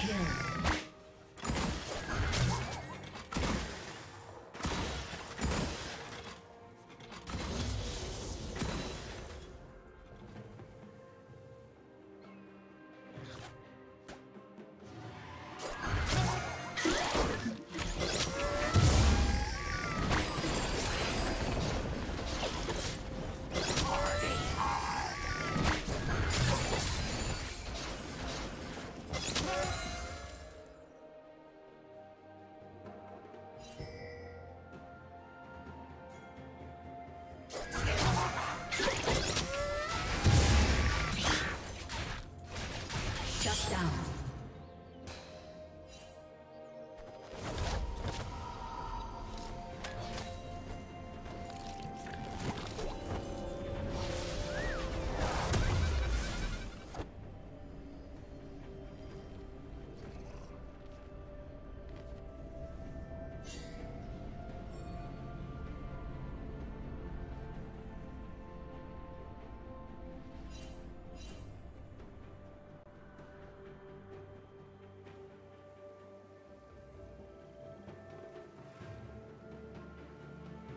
Kill.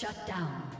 Shut down.